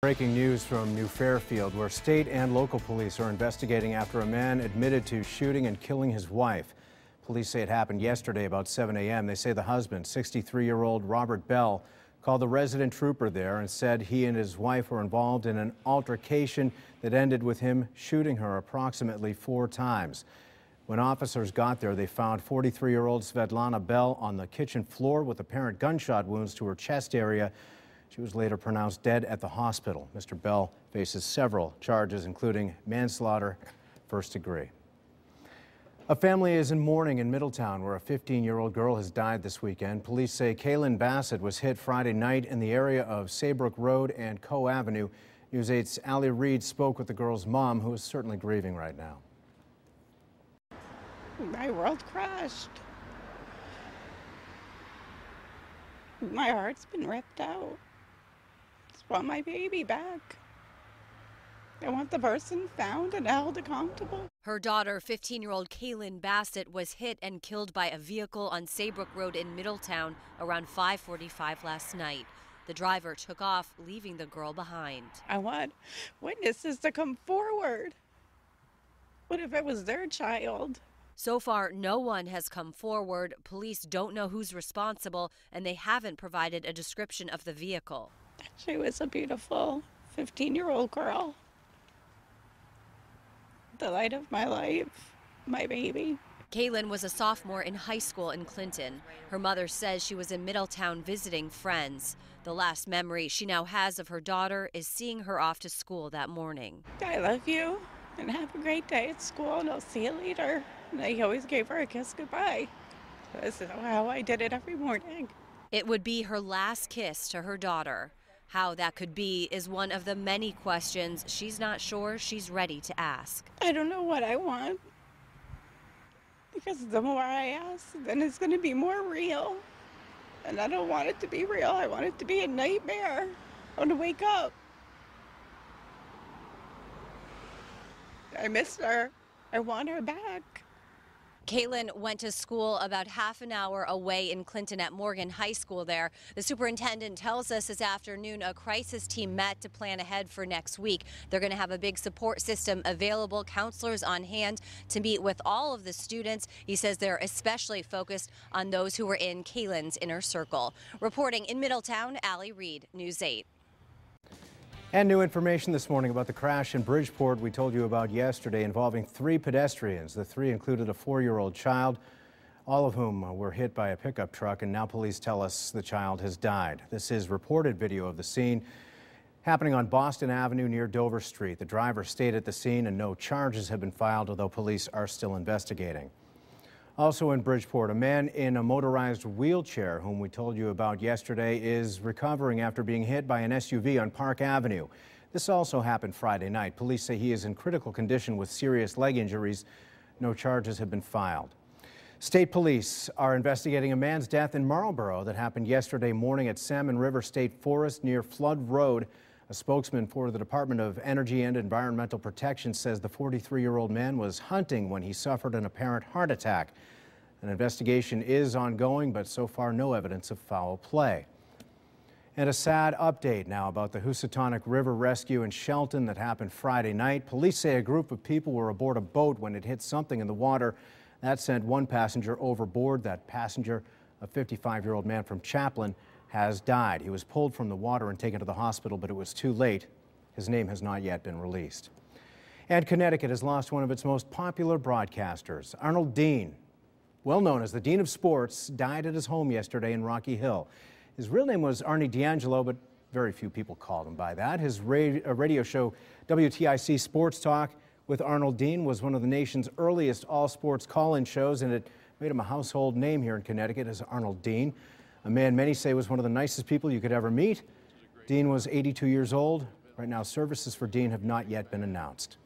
Breaking news from New Fairfield, where state and local police are investigating after a man admitted to shooting and killing his wife. Police say it happened yesterday about 7 a.m. They say the husband, 63 year old Robert Bell, called the resident trooper there and said he and his wife were involved in an altercation that ended with him shooting her approximately four times. When officers got there, they found 43 year old Svetlana Bell on the kitchen floor with apparent gunshot wounds to her chest area. She was later pronounced dead at the hospital. Mr. Bell faces several charges, including manslaughter, first degree. A family is in mourning in Middletown, where a 15-year-old girl has died this weekend. Police say Kaylin Bassett was hit Friday night in the area of Saybrook Road and Coe Avenue. News 8's Ali Reed spoke with the girl's mom, who is certainly grieving right now. My world crashed. My heart's been ripped out want my baby back. I want the person found and held accountable. Her daughter, 15 year old Kaylin Bassett, was hit and killed by a vehicle on Saybrook Road in Middletown around 545 last night. The driver took off, leaving the girl behind. I want witnesses to come forward. What if it was their child? So far, no one has come forward. Police don't know who's responsible, and they haven't provided a description of the vehicle. She was a beautiful 15 year old girl. The light of my life, my baby. Kaylin was a sophomore in high school in Clinton. Her mother says she was in Middletown visiting friends. The last memory she now has of her daughter is seeing her off to school that morning. I love you and have a great day at school and I'll see you later. And I always gave her a kiss goodbye. This is how I did it every morning. It would be her last kiss to her daughter. How that could be is one of the many questions she's not sure she's ready to ask. I don't know what I want. Because the more I ask, then it's going to be more real. And I don't want it to be real. I want it to be a nightmare. I want to wake up. I miss her. I want her back. Kaylin went to school about half an hour away in Clinton at Morgan High School there. The superintendent tells us this afternoon a crisis team met to plan ahead for next week. They're going to have a big support system available, counselors on hand to meet with all of the students. He says they're especially focused on those who were in Kaylin's inner circle. Reporting in Middletown, Allie Reed, News 8. And new information this morning about the crash in Bridgeport we told you about yesterday involving three pedestrians. The three included a four-year-old child, all of whom were hit by a pickup truck, and now police tell us the child has died. This is reported video of the scene happening on Boston Avenue near Dover Street. The driver stayed at the scene and no charges have been filed, although police are still investigating. Also in Bridgeport, a man in a motorized wheelchair, whom we told you about yesterday, is recovering after being hit by an SUV on Park Avenue. This also happened Friday night. Police say he is in critical condition with serious leg injuries. No charges have been filed. State police are investigating a man's death in Marlborough that happened yesterday morning at Salmon River State Forest near Flood Road. A spokesman for the Department of Energy and Environmental Protection says the 43-year-old man was hunting when he suffered an apparent heart attack. An investigation is ongoing, but so far no evidence of foul play. And a sad update now about the Housatonic River rescue in Shelton that happened Friday night. Police say a group of people were aboard a boat when it hit something in the water. That sent one passenger overboard. That passenger, a 55-year-old man from Chaplin, has died. He was pulled from the water and taken to the hospital, but it was too late. His name has not yet been released. And Connecticut has lost one of its most popular broadcasters. Arnold Dean, well known as the Dean of Sports, died at his home yesterday in Rocky Hill. His real name was Arnie D'Angelo, but very few people called him by that. His uh, radio show, WTIC Sports Talk with Arnold Dean, was one of the nation's earliest all sports call in shows, and it made him a household name here in Connecticut as Arnold Dean a man many say was one of the nicest people you could ever meet. Dean was 82 years old. Right now, services for Dean have not yet been announced.